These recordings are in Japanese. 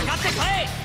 上がってい。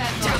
that.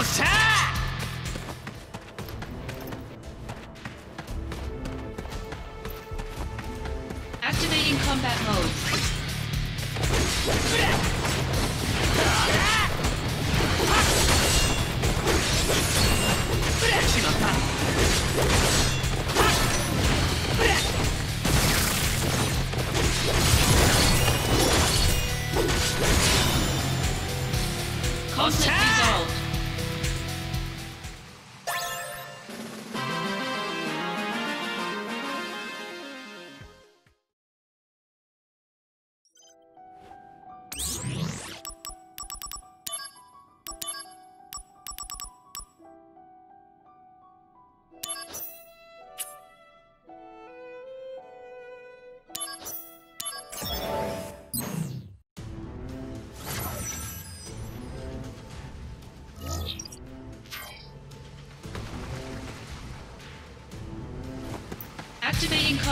っしゃ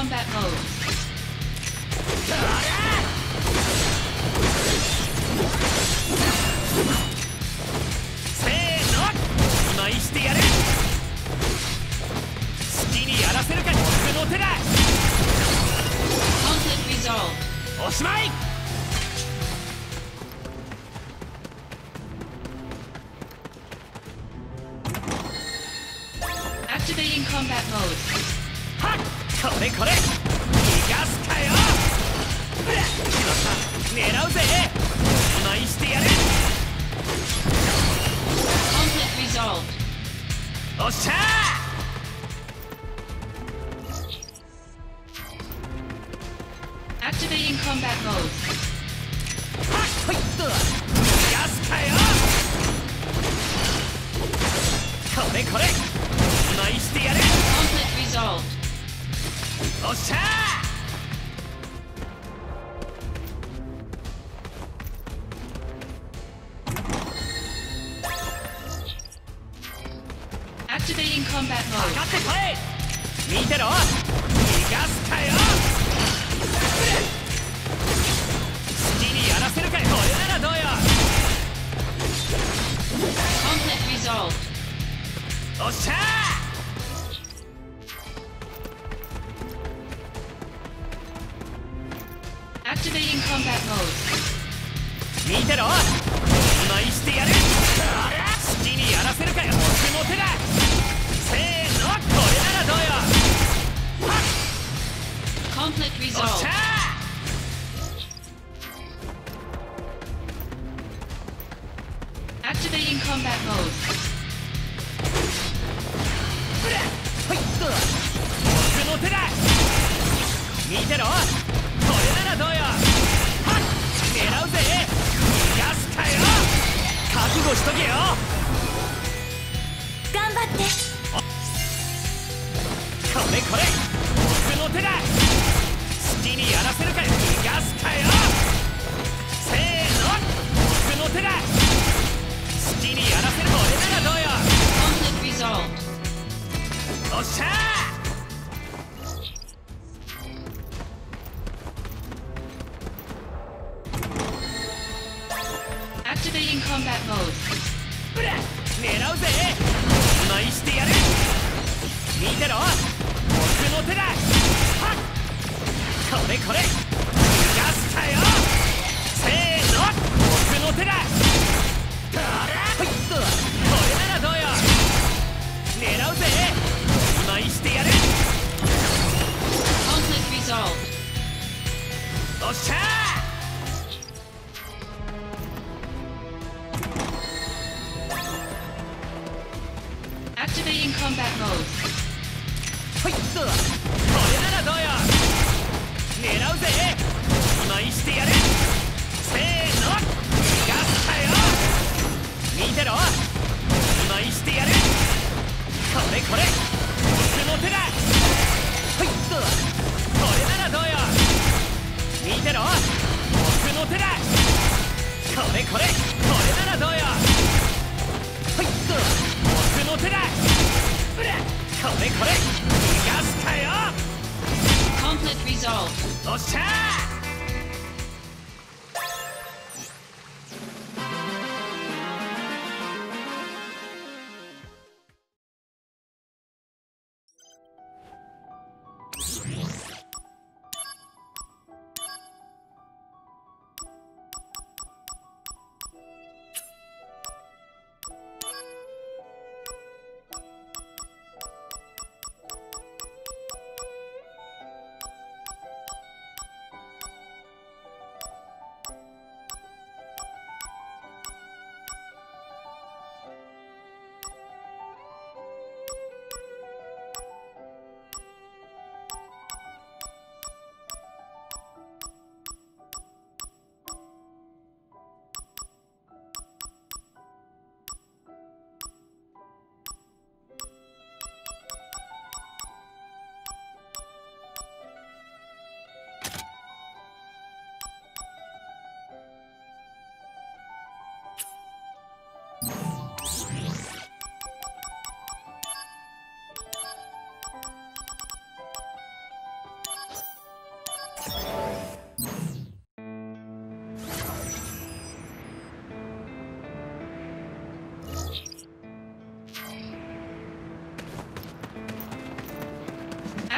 combat mode.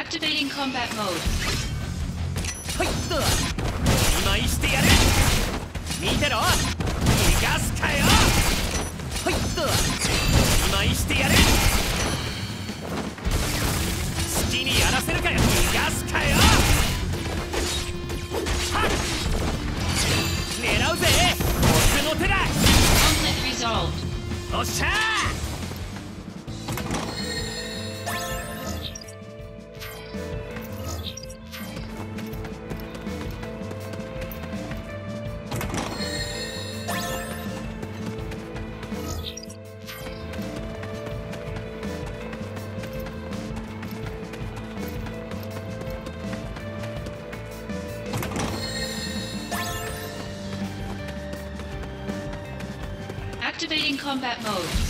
Activating combat mode. はい、おしてやる。見てろ。逃がすかよ。はい、してやる。好きにやらせるかよ。逃がすかよ。はっ。狙うぜ。僕の手だ。おっしゃー。in combat mode.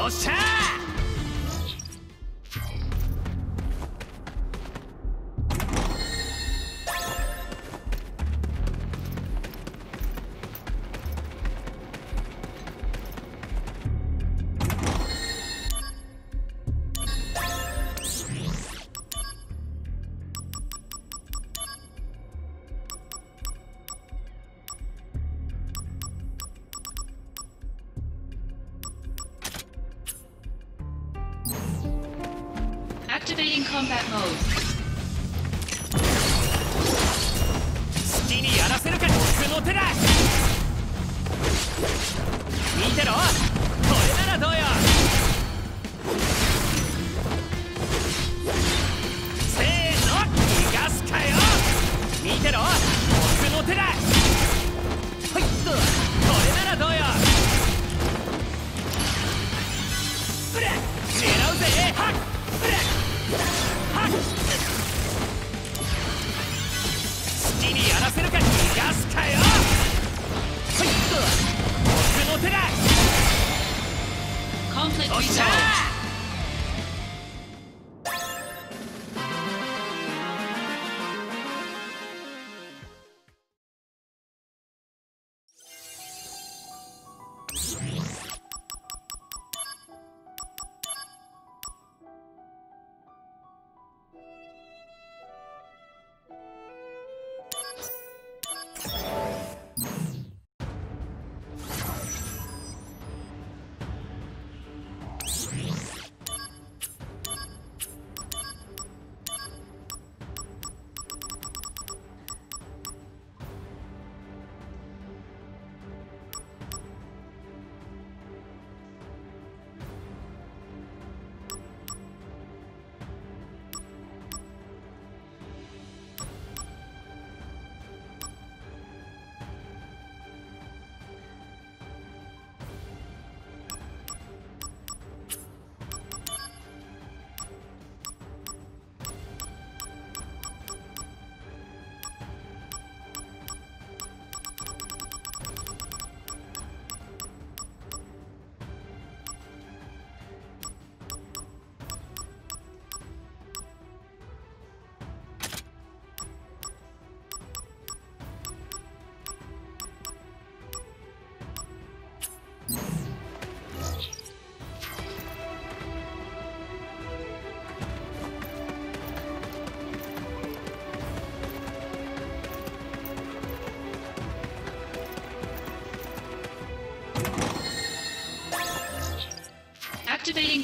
おっしゃ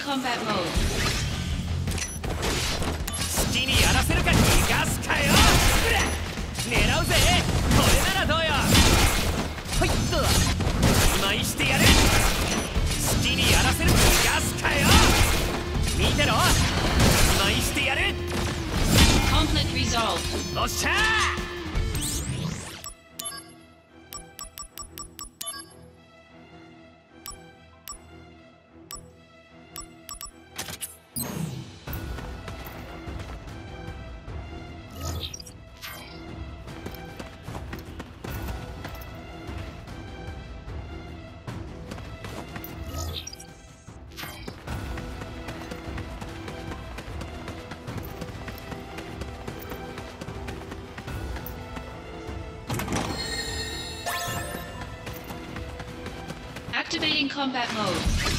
combat mode. 好きにやらせるか逃がすかよ狙うぜこれならどうよはいどうだいしてやるやらせる逃がすかよ見てろいしてやる Conflict resolved. おっしゃー combat mode.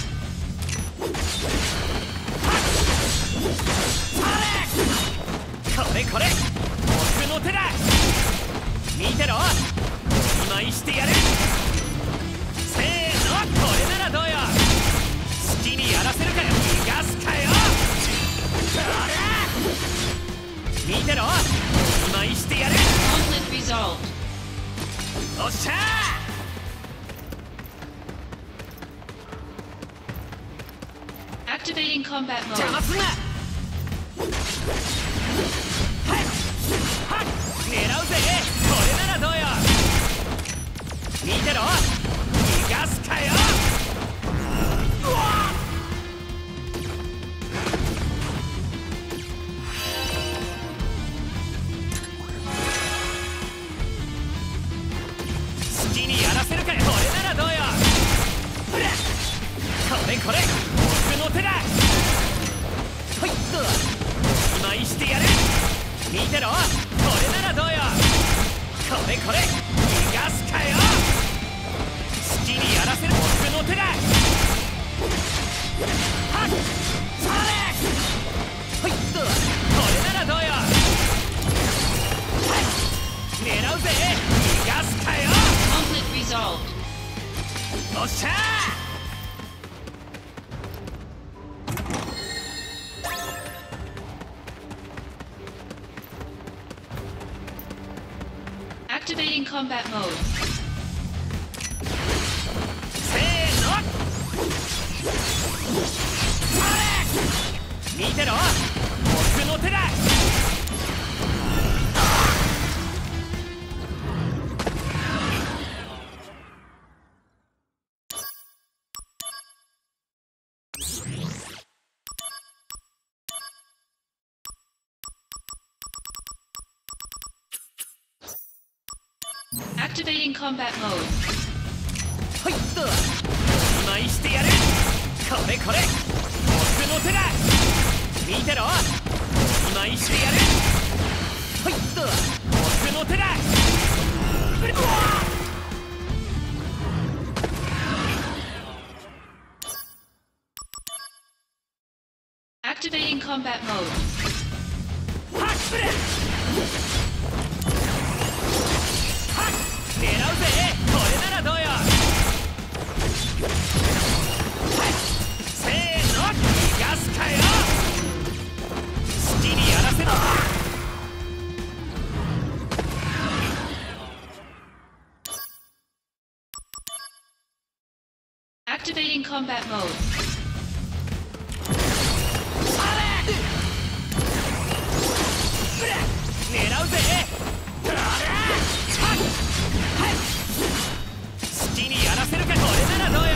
Combat mode. はい。っと今井してやる。これこれ。僕の手だ。見てろ。今井してやる。はい。っと僕の手だうわ Activating combat mode. は Activating combat mode. 狙うぜ mejores de la noche.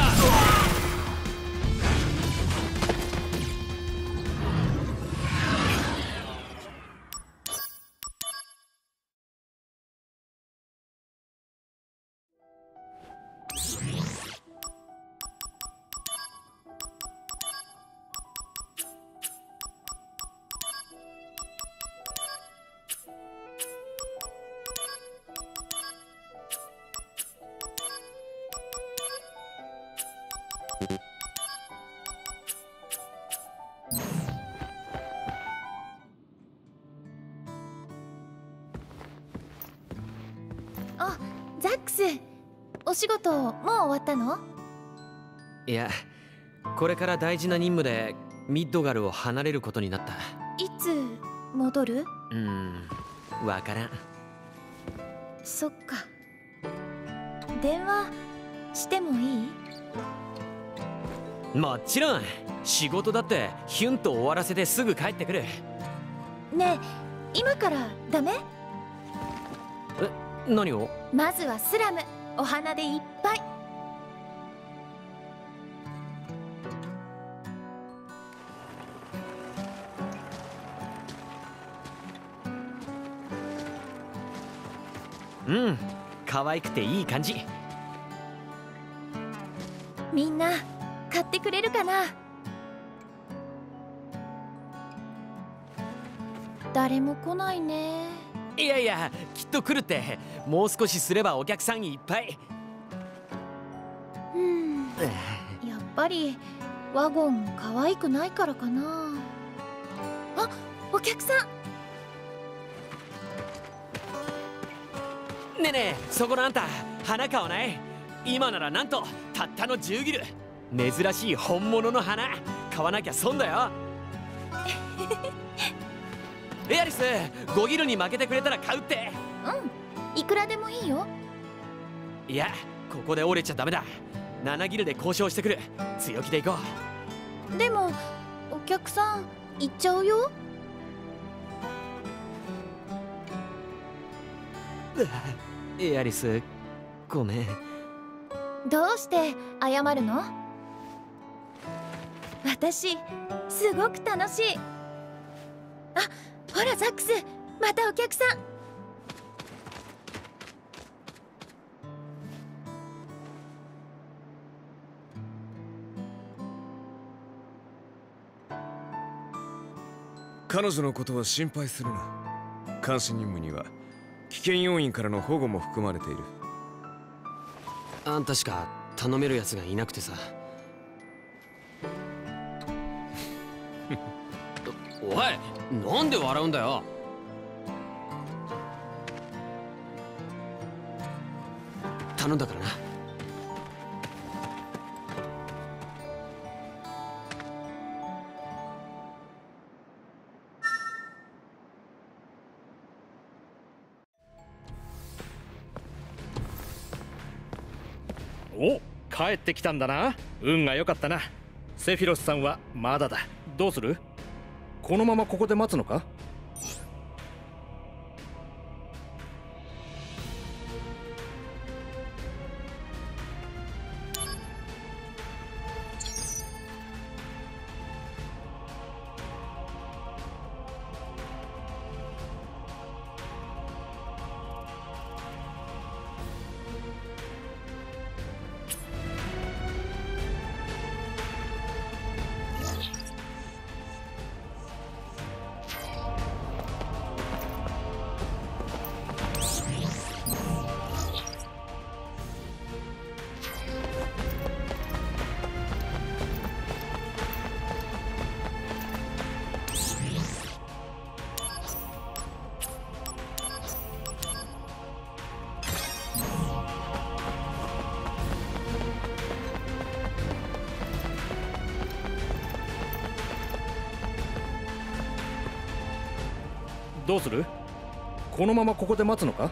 お仕事もう終わったの？いやこれから大事な任務でミッドガルを離れることになった。いつ戻る？うーんわからん。そっか。電話してもいい？もちろん。仕事だってヒュンと終わらせてすぐ帰ってくる。ねえ今からダメ？え何を？まずはスラム。お花でいっうん。可愛くていい感じ。みんな買ってくれるかな？誰も来ないね。いやいやきっと来るって。もう少しすればお客さんいっぱい。うん。ぱりワゴン可愛くないからかな。あお客さんねえねえそこのあんた花買わない？今ならなんとたったの10ギル。珍しい本物の花買わなきゃ損だよ。エアリス5ギルに負けてくれたら買うって。うんいくらでもいいよ。いやここで折れちゃダメだ。7ギルで交渉してくる。強気でいこでもお客さん行っちゃうよ。う エアリスごめんどうして謝るの？私すごく楽しい。あほらザックスまたお客さん。彼女のことは心配するな。監視任務には危険要因からの保護も含まれている。あんたしか頼めるやつがいなくてさ。おいなんで笑うんだよ。頼んだからな。帰ってきたんだな。運が良かったな。セフィロスさんはまだだ。どうする？このままここで待つのか？うする？このままここで待つのか？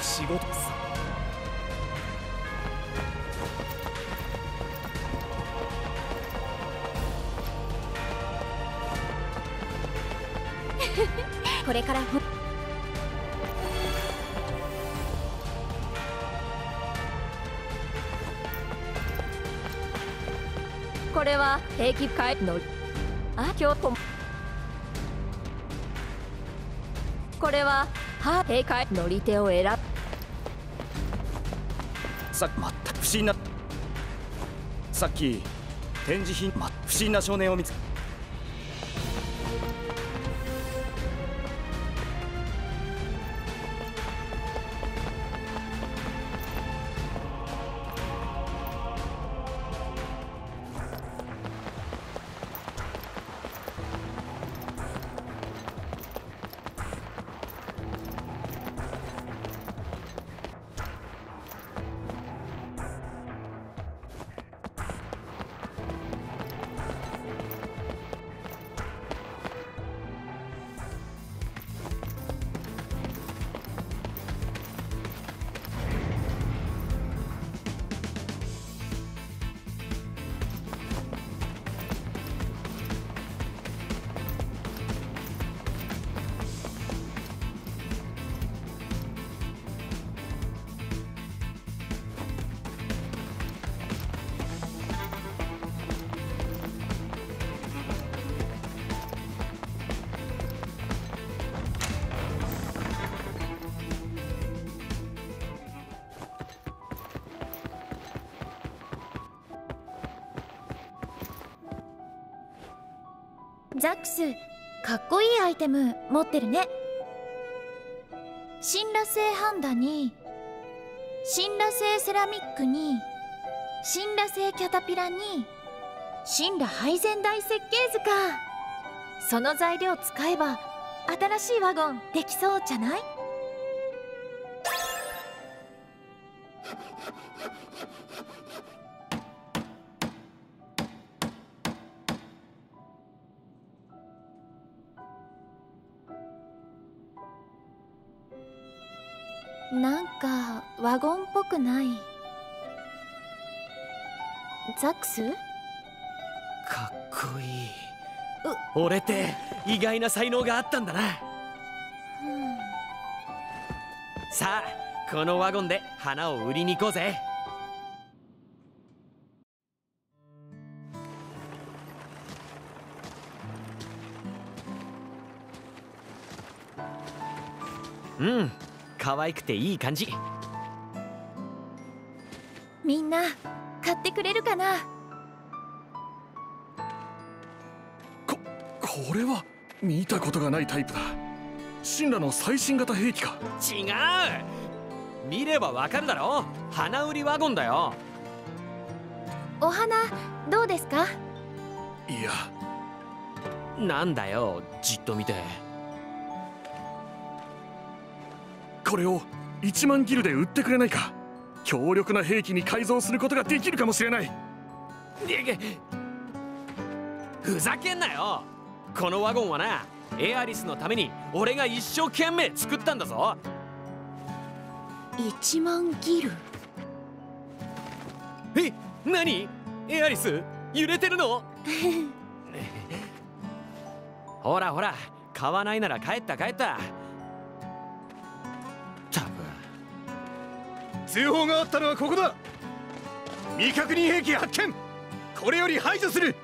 仕事。さ これからほれは定期会のあ今日ここれはは定会乗り手を選ぶ。さ全く不審なさっき展示品、ま、不審な少年を見つけザックスかっこいいアイテム持ってるね。新羅製ハンダに新羅製セラミックに新羅製キャタピラに新羅配膳台設計図か。その材料使えば新しいワゴンできそうじゃない？ザックス？かっこいい。俺って意外な才能があったんだな。さあこのワゴンで花を売りに行こうぜ。うん可愛くていい感じ。みんな買ってくれるかな？ここれは見たことがないタイプだ。神羅の最新型兵器か。違う。見ればわかるだろ。花売りワゴンだよ。お花どうですか？いや。なんだよじっと見て。これを1万ギルで売ってくれないか？強力な兵器に改造することができるかもしれない。ふざけんなよ。このワゴンはなエアリスのために俺が一生懸命作ったんだぞ。1万ギル？え何？エアリス？揺れてるの？ほらほら買わないなら帰った帰ったた通報があったのはここだ。未確認兵器発見。これより排除する。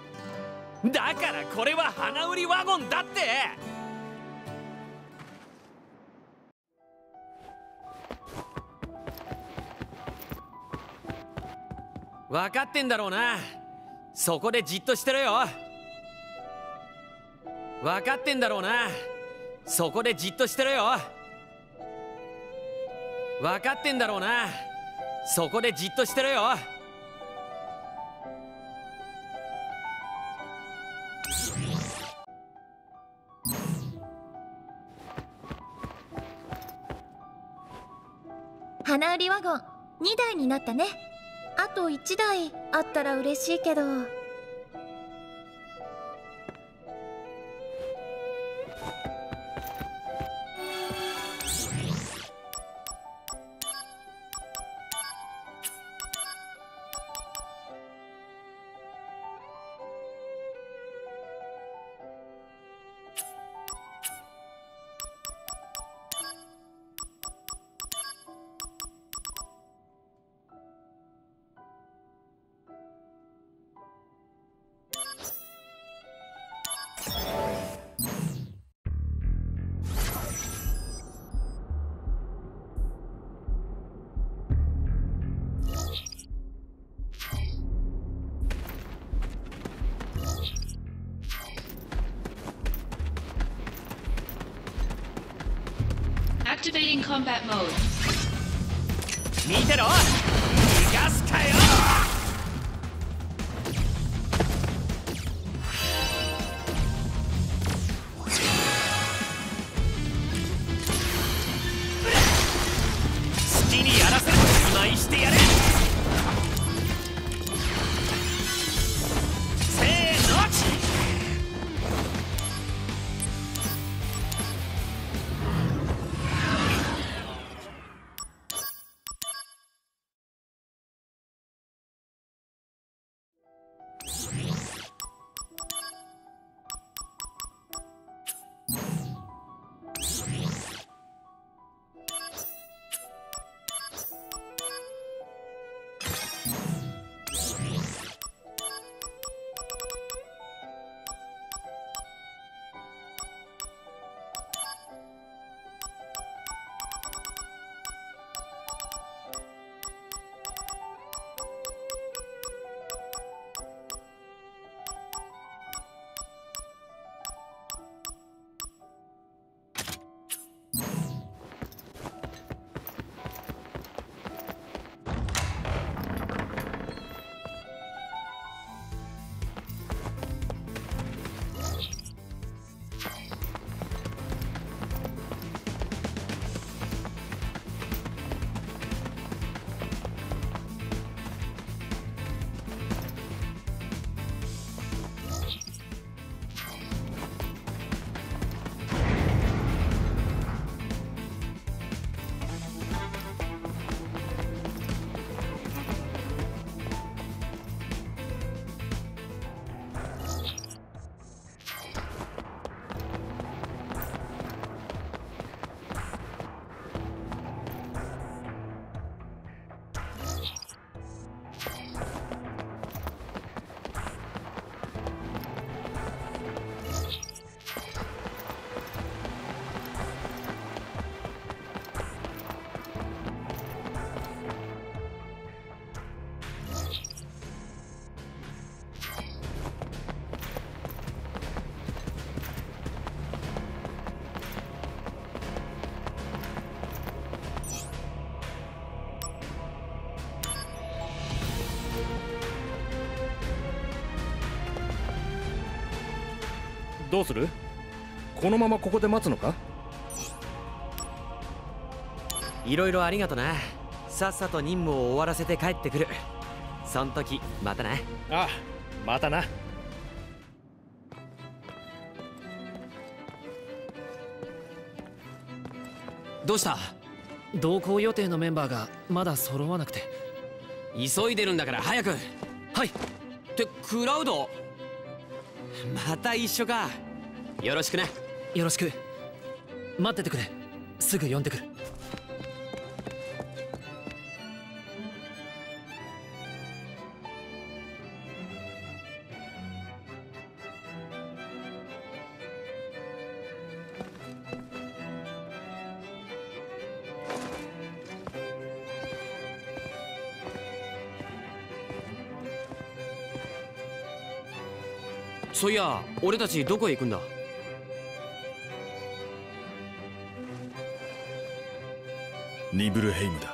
だからこれは花売りワゴンだって。分かってんだろうな。そこでじっとしてろよ。分かってんだろうな。そこでじっとしてろよ。分かってんだろうな。そこでじっとしてろよ。花売りワゴン2台になったね。あと1台あったら嬉しいけど「Activating combat mode. 見てろ どうする？このままここで待つのか？いろいろありがとな。さっさと任務を終わらせて帰ってくる。そん時またなああまたな。どうした？同行予定のメンバーがまだ揃わなくて。急いでるんだから早く。はい。ってクラウド？また一緒か。よろしくね。よろしく。待っててくれ。すぐ呼んでくる。そういや俺たちどこへ行くんだ？ニブルヘイムだ。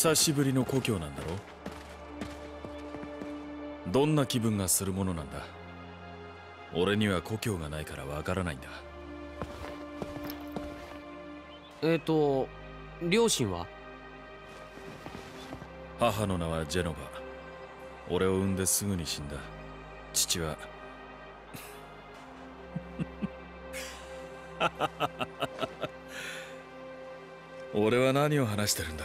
久しぶりの故郷なんだろどんな気分がするものなんだ？俺には故郷がないからわからないんだ。えっ、と両親は？母の名はジェノバ。俺を産んですぐに死んだ。父は？俺は何を話してるんだ？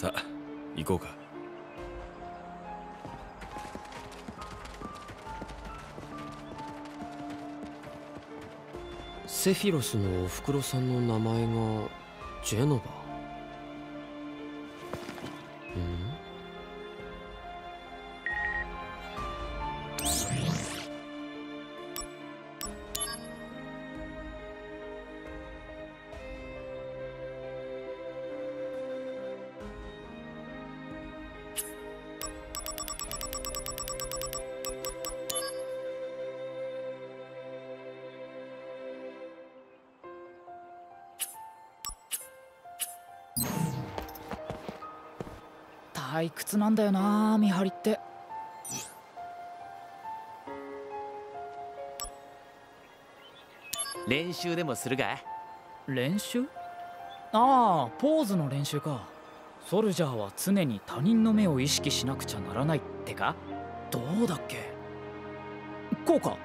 さあ行こうか。セフィロスのおふくろさんの名前がジェノバ？なんだよな見張りって。練習でもするか？練習？ああポーズの練習か。ソルジャーは常に他人の目を意識しなくちゃならないってか？どうだっけ？こうか。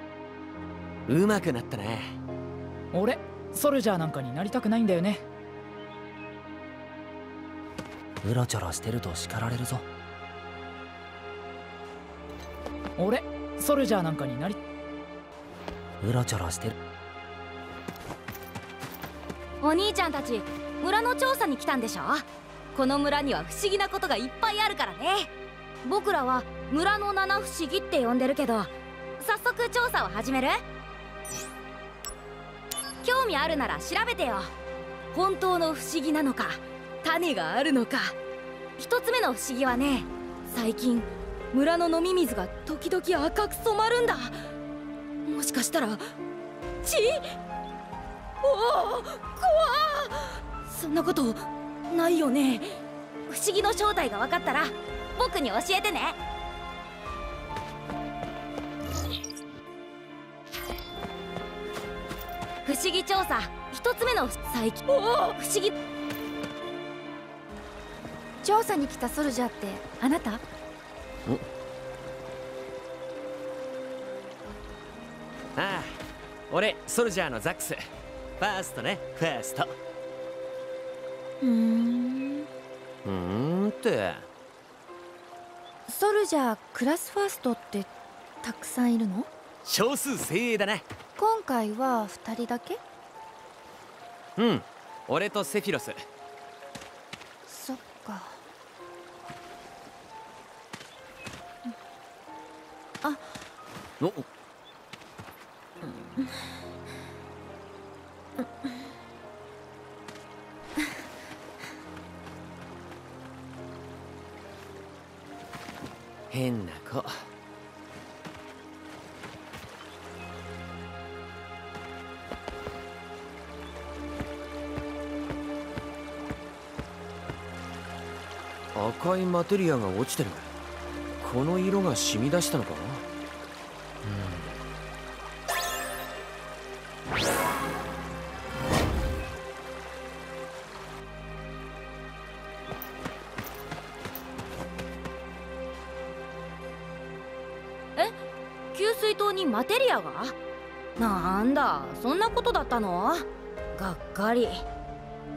うまくなったね俺ソルジャーなんかになりたくないんだよね。うろちょろしてると叱られるぞ俺ソルジャーなんかになり。うろちょろしてる。お兄ちゃんたち村の調査に来たんでしょ？この村には不思議なことがいっぱいあるからね。僕らは村の七不思議って呼んでるけど早速調査を始める？興味あるなら調べてよ。本当の不思議なのか種があるのか。一つ目の不思議はね最近村の飲み水が時々赤く染まるんだ。もしかしたら血おお怖そんなことないよね。不思議の正体が分かったら僕に教えてね。不思議調査一つ目の最近おお不思議。調査に来たソルジャーってあなた？ああ俺ソルジャーのザックス。ファーストねファースト。うーん。うーんって。ソルジャークラスファーストってたくさんいるの？少数精鋭だな今回は2人だけ？うん。俺とセフィロスあ。お。変な子。赤いマテリアが落ちてる。この色が染み出したのかマテリアが？なんだそんなことだったの？がっかり。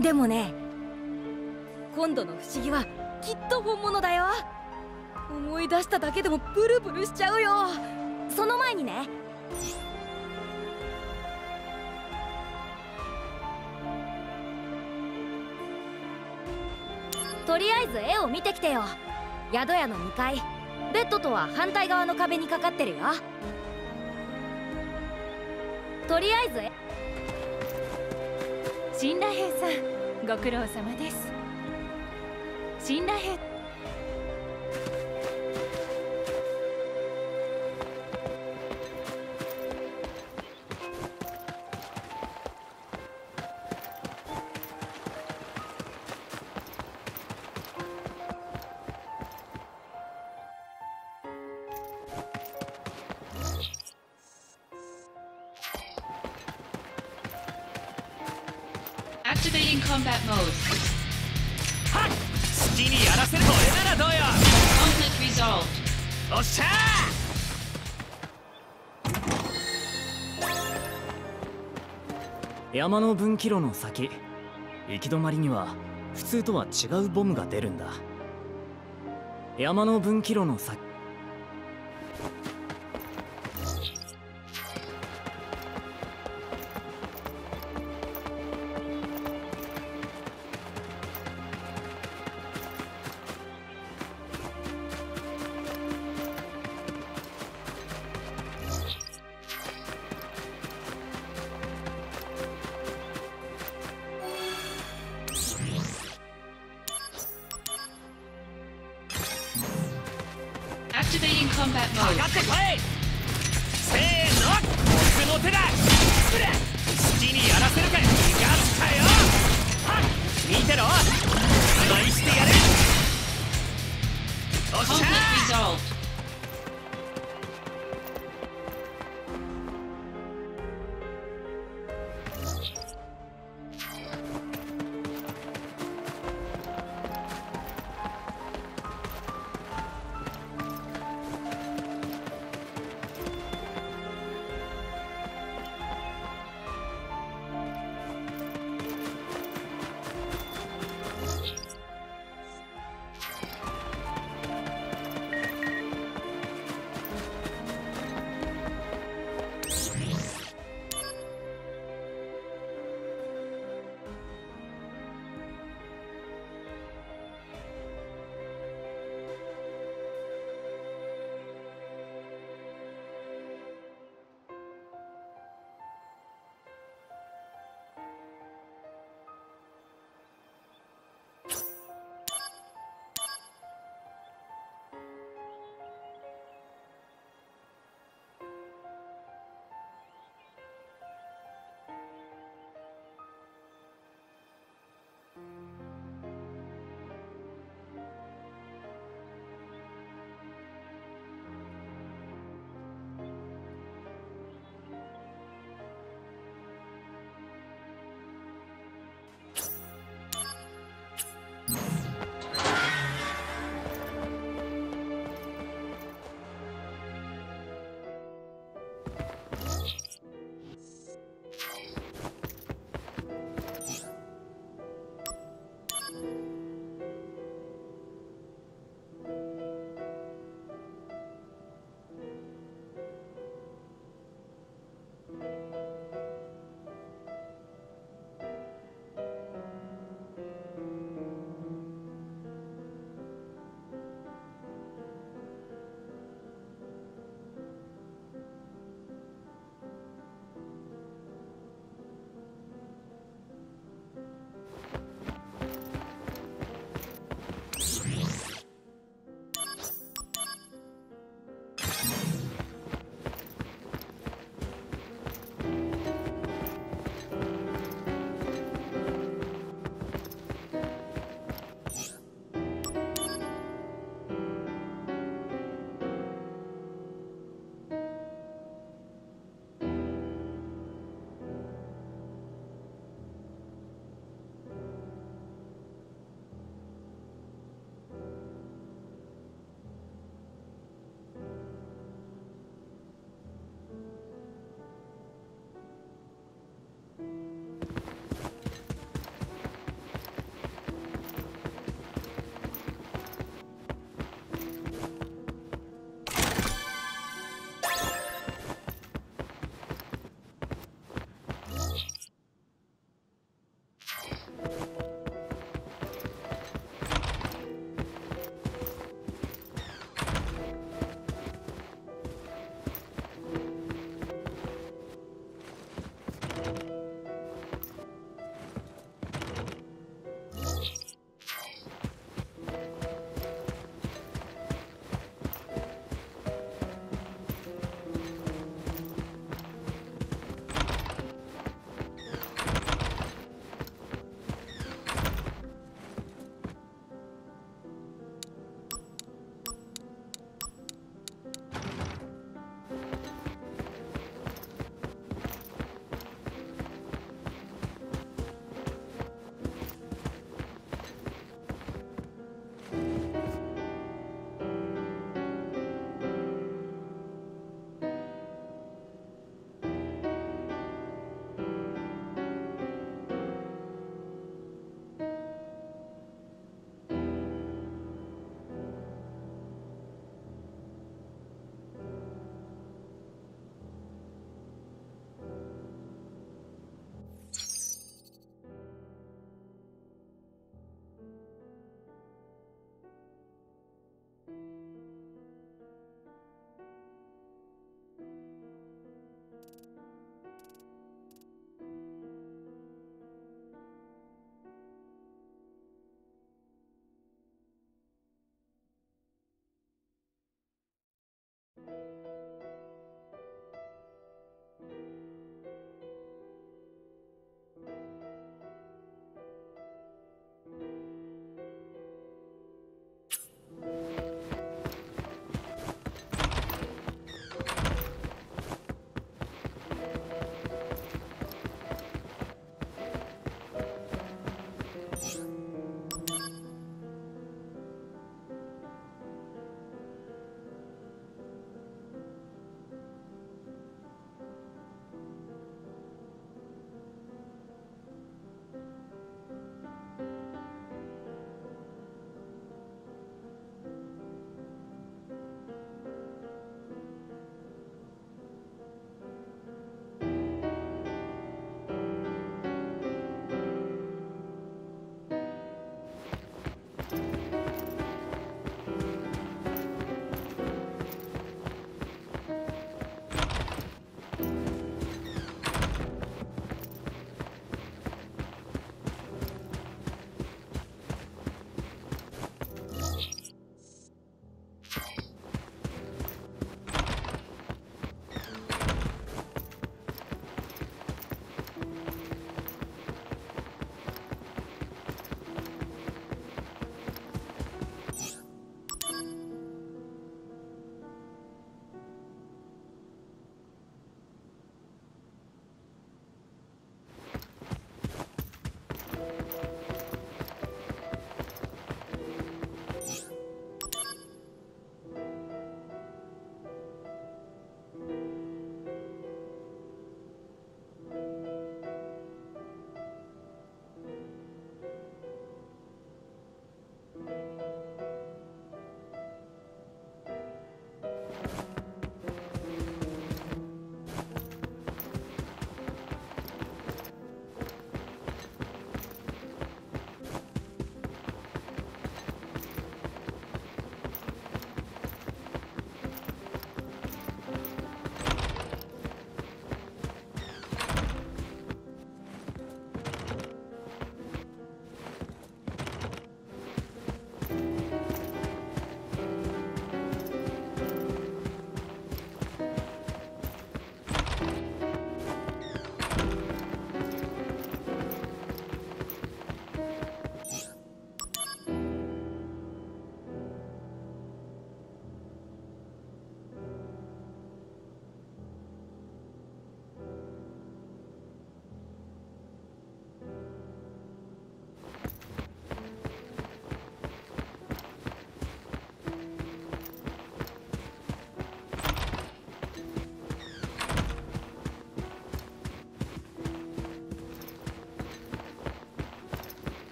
でもね今度の不思議はきっと本物だよ。思い出しただけでもブルブルしちゃうよ。その前にね。とりあえず絵を見てきてよ。宿屋の2階。ベッドとは反対側の壁にかかってるよ。とりあえず。絵新羅兵さんご苦労様です。新羅兵山の分岐路の先。行き止まりには普通とは違うボムが出るんだ。山の分岐路の先 Activating combat 上 mode. がってこいせーの僕の手だ好きにやらせるか逃がすかよっ見てろマイしてやるおっしゃー